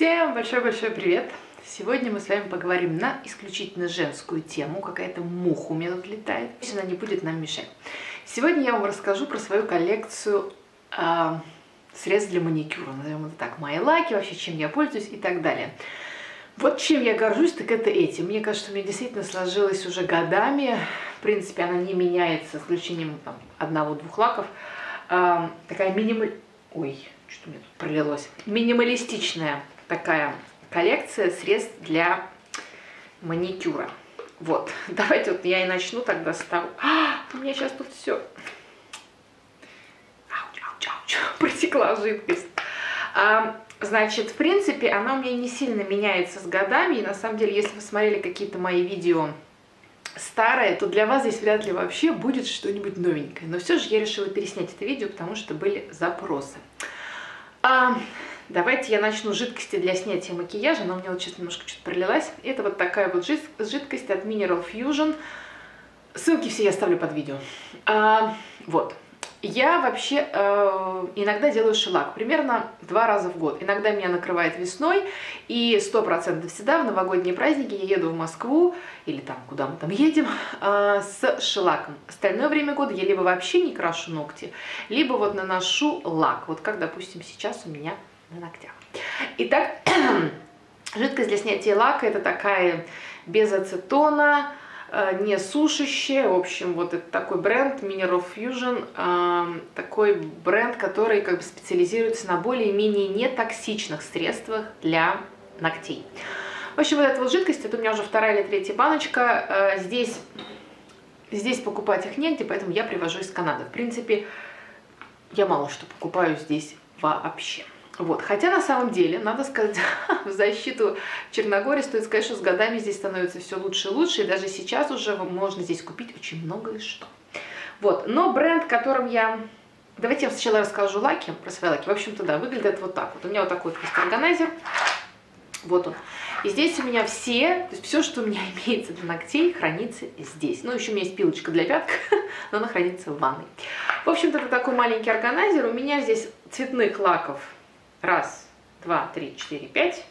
Всем большой-большой привет! Сегодня мы с вами поговорим на исключительно женскую тему. Какая-то муха у меня тут летает. Она не будет нам мешать. Сегодня я вам расскажу про свою коллекцию э, средств для маникюра. Назовем это так. Мои лаки, вообще чем я пользуюсь и так далее. Вот чем я горжусь, так это этим. Мне кажется, у меня действительно сложилось уже годами. В принципе, она не меняется, с исключением одного-двух лаков. Э, такая минималь... Ой, что у меня тут пролилось. Минималистичная такая коллекция средств для маникюра. Вот, давайте вот я и начну тогда с того. А, у меня сейчас тут все. Ауч, ауч, ауч. Протекла жидкость. А, значит, в принципе, она у меня не сильно меняется с годами. И на самом деле, если вы смотрели какие-то мои видео старое, то для вас здесь вряд ли вообще будет что-нибудь новенькое. Но все же я решила переснять это видео, потому что были запросы. А, давайте я начну с жидкости для снятия макияжа. Она у меня вот сейчас немножко что-то пролилась. Это вот такая вот жидкость от Mineral Fusion. Ссылки все я оставлю под видео. А, вот. Я вообще э, иногда делаю шелак, примерно два раза в год. Иногда меня накрывает весной, и сто процентов всегда в новогодние праздники я еду в Москву, или там, куда мы там едем, э, с шелаком. Остальное время года я либо вообще не крашу ногти, либо вот наношу лак, вот как, допустим, сейчас у меня на ногтях. Итак, жидкость для снятия лака это такая без ацетона, Э, не сушащее. В общем, вот это такой бренд Mineral Fusion, э, такой бренд, который как бы специализируется на более-менее нетоксичных средствах для ногтей. В общем, вот эта вот жидкость, это у меня уже вторая или третья баночка. Э, здесь, здесь покупать их негде, поэтому я привожу из Канады. В принципе, я мало что покупаю здесь вообще. Вот. Хотя на самом деле, надо сказать, в защиту Черногории стоит сказать, что с годами здесь становится все лучше и лучше, и даже сейчас уже можно здесь купить очень многое что. Вот. Но бренд, которым я... Давайте я сначала расскажу лаки, про свои лаки. В общем-то, да, выглядит вот так вот. У меня вот такой вот органайзер. Вот он. И здесь у меня все, то есть все, что у меня имеется для ногтей, хранится здесь. Ну, еще у меня есть пилочка для пяток, но она хранится в ванной. В общем-то, это такой маленький органайзер. У меня здесь цветных лаков Раз, два, три, четыре, пять.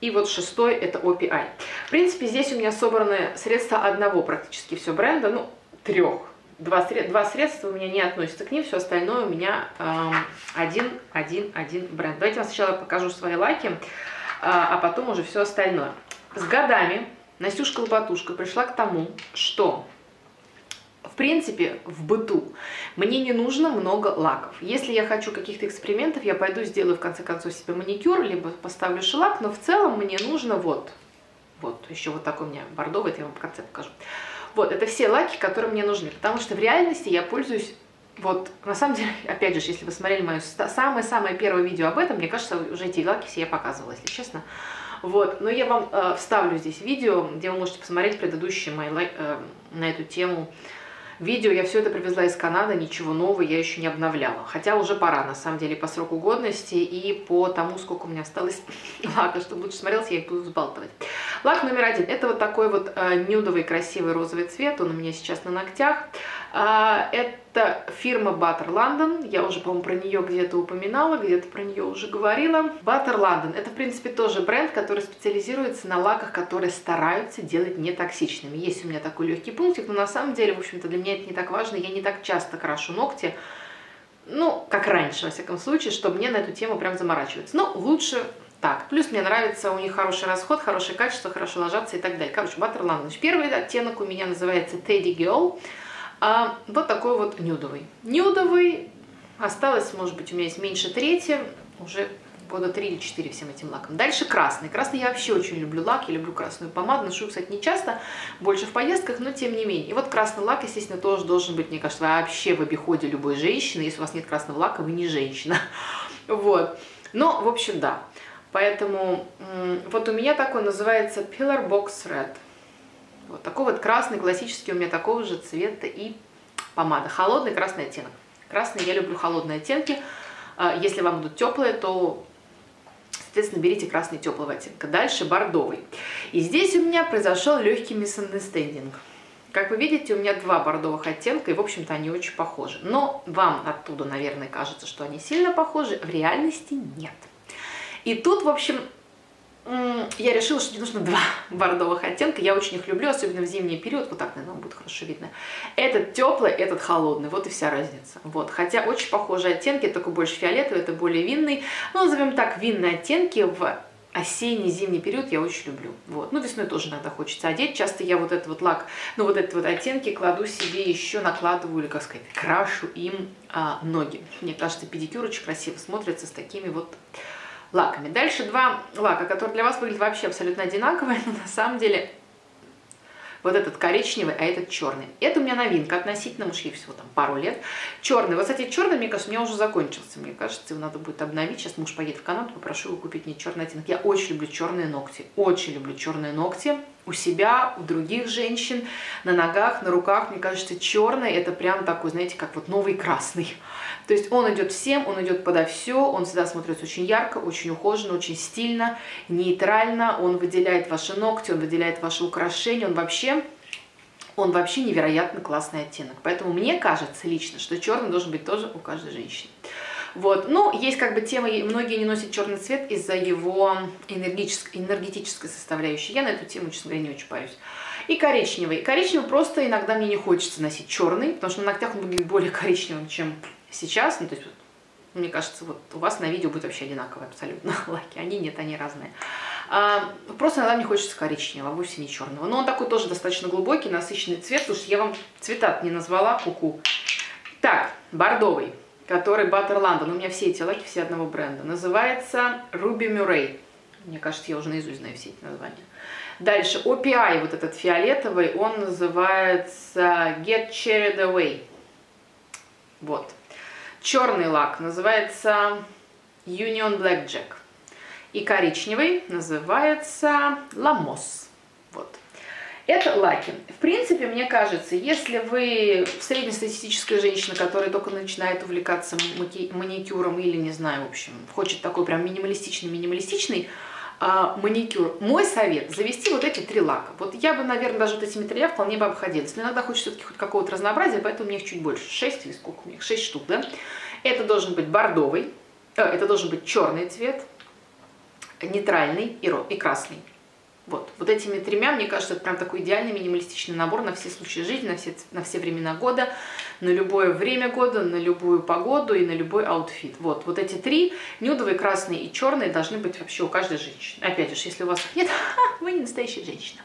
И вот шестой это OPI. В принципе, здесь у меня собраны средства одного практически все бренда, ну, трех. Два, два средства у меня не относятся к ним, все остальное у меня э, один, один, один бренд. Давайте я сначала покажу свои лаки, э, а потом уже все остальное. С годами Настюшка-лопатушка пришла к тому, что в принципе, в быту мне не нужно много лаков. Если я хочу каких-то экспериментов, я пойду сделаю в конце концов себе маникюр, либо поставлю шеллак, но в целом мне нужно вот, вот, еще вот такой у меня бордовый, это я вам в конце покажу. Вот, это все лаки, которые мне нужны, потому что в реальности я пользуюсь вот, на самом деле, опять же, если вы смотрели мое самое-самое первое видео об этом, мне кажется, уже эти лаки все я показывала, если честно. Вот, но я вам э, вставлю здесь видео, где вы можете посмотреть предыдущие мои э, на эту тему Видео я все это привезла из Канады, ничего нового я еще не обновляла. Хотя уже пора, на самом деле, по сроку годности и по тому, сколько у меня осталось лака, чтобы лучше смотрелся, я их буду взбалтывать. Лак номер один. Это вот такой вот э, нюдовый красивый розовый цвет. Он у меня сейчас на ногтях. А, это фирма Butter London. Я уже, по-моему, про нее где-то упоминала, где-то про нее уже говорила. Butter London. Это, в принципе, тоже бренд, который специализируется на лаках, которые стараются делать нетоксичными. Есть у меня такой легкий пунктик, но на самом деле, в общем-то, для меня это не так важно. Я не так часто крашу ногти, ну, как раньше, во всяком случае, чтобы мне на эту тему прям заморачиваться. Но лучше так. Плюс мне нравится, у них хороший расход, хорошее качество, хорошо ложатся и так далее. Короче, Butter London. Первый оттенок у меня называется Teddy Girl. А, вот такой вот нюдовый. Нюдовый, осталось, может быть, у меня есть меньше трети, уже года 3 или 4 всем этим лаком. Дальше красный. Красный я вообще очень люблю лак, я люблю красную помаду. Ношу, кстати, не часто, больше в поездках, но тем не менее. И вот красный лак, естественно, тоже должен быть, мне кажется, вообще в обиходе любой женщины. Если у вас нет красного лака, вы не женщина. Вот. Но, в общем, да. Поэтому вот у меня такой называется Pillar Box Red. Вот такой вот красный, классический у меня такого же цвета и помада. Холодный красный оттенок. Красный, я люблю холодные оттенки. А, если вам будут теплые, то, соответственно, берите красный теплого оттенка. Дальше бордовый. И здесь у меня произошел легкий misunderstanding. Как вы видите, у меня два бордовых оттенка, и, в общем-то, они очень похожи. Но вам оттуда, наверное, кажется, что они сильно похожи. В реальности нет. И тут, в общем, я решила, что мне нужно два бордовых оттенка. Я очень их люблю, особенно в зимний период. Вот так, наверное, будет хорошо видно. Этот теплый, этот холодный. Вот и вся разница. Вот. Хотя очень похожие оттенки, только больше фиолетовый, это более винный. Ну, назовем так, винные оттенки в осенний, зимний период я очень люблю. Вот. Ну, весной тоже иногда хочется одеть. Часто я вот этот вот лак, ну, вот этот вот оттенки кладу себе еще, накладываю, или, как сказать, крашу им а, ноги. Мне кажется, педикюр очень красиво смотрится с такими вот лаками. Дальше два лака, которые для вас выглядят вообще абсолютно одинаковые, но на самом деле вот этот коричневый, а этот черный. Это у меня новинка относительно, может, ей всего там пару лет. Черный. Вот, кстати, черный, мне кажется, у меня уже закончился. Мне кажется, его надо будет обновить. Сейчас муж поедет в Канаду, попрошу его купить мне черный оттенок. Я очень люблю черные ногти. Очень люблю черные ногти у себя, у других женщин, на ногах, на руках. Мне кажется, черный это прям такой, знаете, как вот новый красный. То есть он идет всем, он идет подо все, он всегда смотрится очень ярко, очень ухоженно, очень стильно, нейтрально, он выделяет ваши ногти, он выделяет ваши украшения, он вообще он вообще невероятно классный оттенок. Поэтому мне кажется лично, что черный должен быть тоже у каждой женщины. Вот. Ну, есть как бы тема, многие не носят черный цвет из-за его энергетической, составляющей. Я на эту тему, честно говоря, не очень парюсь. И коричневый. Коричневый просто иногда мне не хочется носить черный, потому что на ногтях он выглядит более коричневым, чем сейчас, ну, то есть, мне кажется, вот у вас на видео будет вообще одинаковые абсолютно лаки. Они нет, они разные. А, просто иногда мне хочется коричневого, вовсе не черного. Но он такой тоже достаточно глубокий, насыщенный цвет. Слушай, я вам цвета не назвала, ку-ку. -ку. Так, бордовый, который Butter London. У меня все эти лаки, все одного бренда. Называется Ruby Murray. Мне кажется, я уже наизусть знаю все эти названия. Дальше, OPI, вот этот фиолетовый, он называется Get Cherried Away. Вот. Черный лак называется Union Blackjack. И коричневый называется Lamos. Вот. Это лаки. В принципе, мне кажется, если вы среднестатистическая женщина, которая только начинает увлекаться маникюром или, не знаю, в общем, хочет такой прям минималистичный-минималистичный а, маникюр, мой совет завести вот эти три лака. Вот я бы, наверное, даже вот этими тремя вполне бы обходилась. Но иногда хочется все-таки хоть какого-то разнообразия, поэтому меня их чуть больше. Шесть или сколько у них? Шесть штук, да? Это должен быть бордовый, э, это должен быть черный цвет, нейтральный и, и красный. Вот. вот этими тремя, мне кажется, это прям такой идеальный минималистичный набор на все случаи жизни, на все, на все времена года, на любое время года, на любую погоду и на любой аутфит. Вот, вот эти три, нюдовый, красный и черный, должны быть вообще у каждой женщины. Опять же, если у вас их нет, вы не настоящая женщина.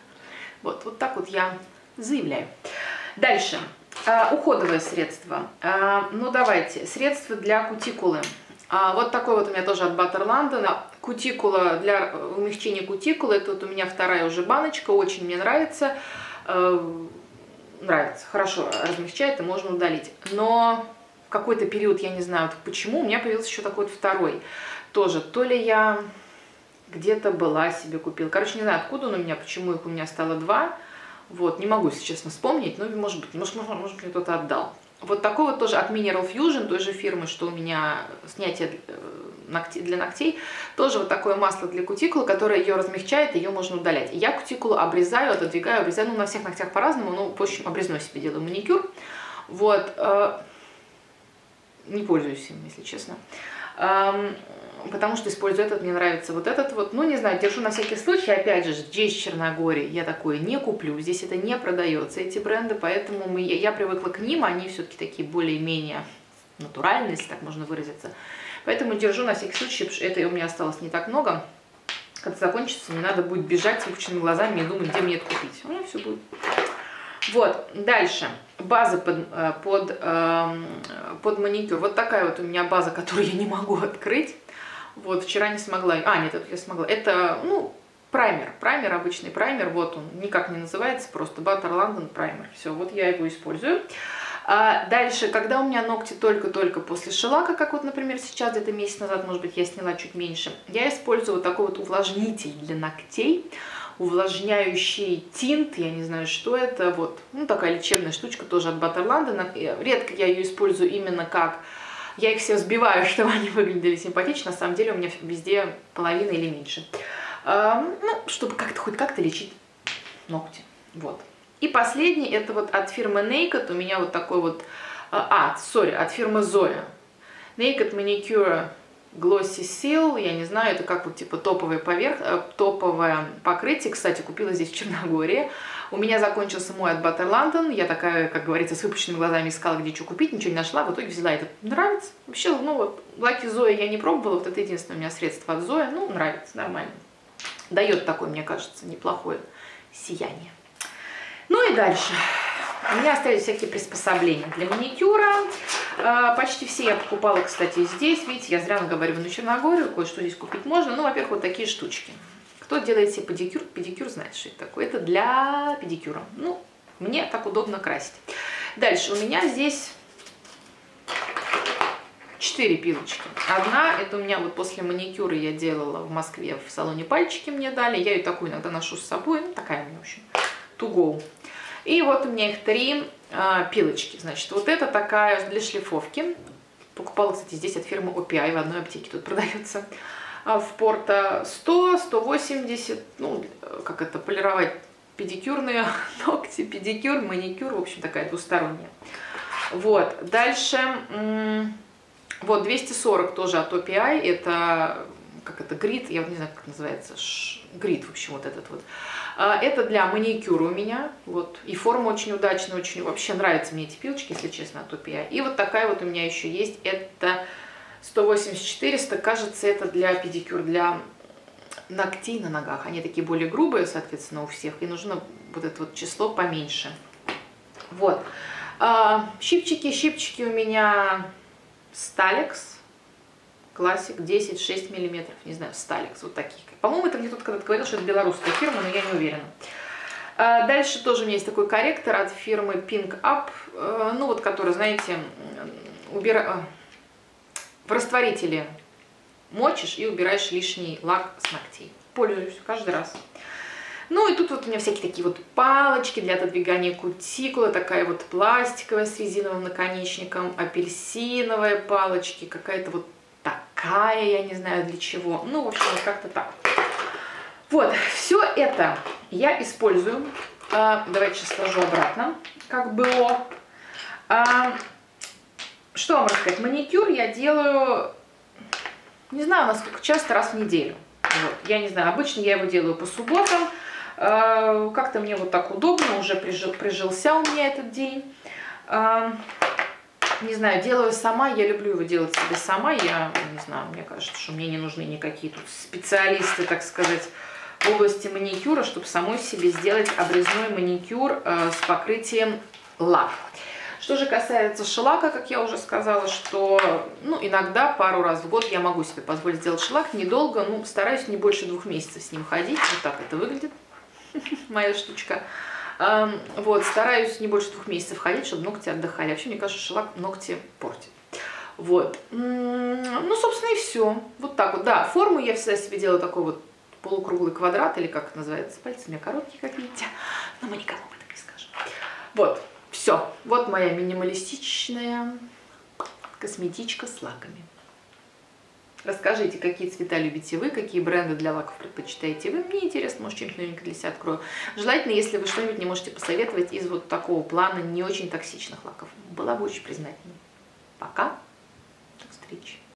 Вот, вот так вот я заявляю. Дальше. А, уходовое средство. А, ну, давайте. Средство для кутикулы. А, вот такой вот у меня тоже от Butter London. Кутикула для умягчения кутикулы. Это вот у меня вторая уже баночка. Очень мне нравится. Э, нравится. Хорошо размягчает и можно удалить. Но в какой-то период, я не знаю почему, у меня появился еще такой вот второй. Тоже. То ли я где-то была себе купила. Короче, не знаю, откуда он у меня, почему их у меня стало два. Вот, не могу, если честно, вспомнить, но, может быть, может, может, может мне кто-то отдал. Вот такой вот тоже от Mineral Fusion, той же фирмы, что у меня снятие э, ногтей, для ногтей, тоже вот такое масло для кутикулы, которое ее размягчает, ее можно удалять. Я кутикулу обрезаю, отодвигаю, обрезаю, ну на всех ногтях по-разному, но в общем обрезной себе делаю маникюр. Вот, э, не пользуюсь им, если честно потому что использую этот, мне нравится вот этот вот. Ну, не знаю, держу на всякий случай. Опять же, здесь Черногория я такое не куплю, здесь это не продается, эти бренды, поэтому мы, я привыкла к ним, они все-таки такие более-менее натуральные, если так можно выразиться. Поэтому держу на всякий случай, это у меня осталось не так много. Когда закончится, не надо будет бежать с выпущенными глазами и думать, где мне это купить. Ну, все будет. Вот, дальше. База под, э, под, эм, под маникюр. Вот такая вот у меня база, которую я не могу открыть. Вот, вчера не смогла. А, нет, я смогла. Это, ну, праймер. Праймер, обычный праймер. Вот он, никак не называется, просто Butter London праймер. Все, вот я его использую. А дальше, когда у меня ногти только-только после шелака, как вот, например, сейчас, где-то месяц назад, может быть, я сняла чуть меньше, я использую вот такой вот увлажнитель для ногтей, увлажняющий тинт, я не знаю, что это, вот, ну, такая лечебная штучка тоже от Butter London. Редко я ее использую именно как я их все сбиваю, чтобы они выглядели симпатично. На самом деле у меня везде половина или меньше. Ну, чтобы как-то хоть как-то лечить ногти. Вот. И последний, это вот от фирмы Naked. У меня вот такой вот... А, сори, от фирмы Zoya. Naked Manicure Glossy Seal, я не знаю, это как вот типа топовое, поверх, э, топовое покрытие. Кстати, купила здесь в Черногории. У меня закончился мой от Butter London. Я такая, как говорится, с выпущенными глазами искала, где что купить, ничего не нашла. В итоге взяла это. Нравится. Вообще, ну вот, Lucky Zoe я не пробовала. Вот это единственное у меня средство от Zoe. Ну, нравится, нормально. Дает такое, мне кажется, неплохое сияние. Ну и дальше. У меня остались всякие приспособления для маникюра. А, почти все я покупала, кстати, здесь. Видите, я зря наговариваю на Черногорию. Кое-что здесь купить можно. Ну, во-первых, вот такие штучки. Кто делает себе педикюр, педикюр знает, что это такое. Это для педикюра. Ну, мне так удобно красить. Дальше у меня здесь 4 пилочки. Одна, это у меня вот после маникюра я делала в Москве в салоне пальчики мне дали. Я ее такую иногда ношу с собой. Ну, такая у меня, в общем, to go. И вот у меня их три а, пилочки. Значит, вот это такая для шлифовки. Покупала, кстати, здесь от фирмы OPI в одной аптеке тут продается. А в Порто 100, 180, ну, как это, полировать педикюрные ногти, педикюр, маникюр, в общем, такая двусторонняя. Вот, дальше, вот 240 тоже от OPI, это, как это, грид, я не знаю, как называется, грид, в общем, вот этот вот. А, это для маникюра у меня, вот, и форма очень удачная, очень, вообще нравятся мне эти пилочки, если честно, OPI. И вот такая вот у меня еще есть, это 180-400, кажется, это для педикюр, для ногтей на ногах. Они такие более грубые, соответственно, у всех, и нужно вот это вот число поменьше. Вот. А, щипчики, щипчики у меня Сталекс, Классик 10-6 миллиметров, не знаю, Сталекс, вот такие. По-моему, это мне тут когда-то говорил, что это белорусская фирма, но я не уверена. А, дальше тоже у меня есть такой корректор от фирмы Pink Up, э, ну вот, который, знаете, убира... в растворителе мочишь и убираешь лишний лак с ногтей. Пользуюсь каждый раз. Ну и тут вот у меня всякие такие вот палочки для отодвигания кутикулы, такая вот пластиковая с резиновым наконечником, апельсиновые палочки, какая-то вот такая, я не знаю для чего. Ну, в общем, как-то так. Вот, все это я использую. А, давайте сейчас сложу обратно, как было. А, что вам рассказать? Маникюр я делаю, не знаю, насколько часто, раз в неделю. Вот, я не знаю, обычно я его делаю по субботам. А, Как-то мне вот так удобно, уже прижил, прижился у меня этот день. А, не знаю, делаю сама, я люблю его делать себе сама, я не знаю, мне кажется, что мне не нужны никакие тут специалисты, так сказать, в области маникюра, чтобы самой себе сделать обрезной маникюр э, с покрытием лак. Что же касается шелака, как я уже сказала, что ну, иногда пару раз в год я могу себе позволить сделать шелак, недолго, ну, стараюсь не больше двух месяцев с ним ходить, вот так это выглядит, моя штучка. Вот, стараюсь не больше двух месяцев ходить, чтобы ногти отдыхали. Вообще, мне кажется, шелак ногти портит. Вот. Ну, собственно, и все. Вот так вот. Да, форму я всегда себе делаю такой вот полукруглый квадрат, или как это называется, пальцы у меня короткие, как видите. Но мы никому об этом не скажем. Вот, все. Вот моя минималистичная косметичка с лаками. Расскажите, какие цвета любите вы, какие бренды для лаков предпочитаете вы. Мне интересно, может, что-нибудь новенькое для себя открою. Желательно, если вы что-нибудь не можете посоветовать из вот такого плана не очень токсичных лаков. Была бы очень признательна. Пока. До встречи.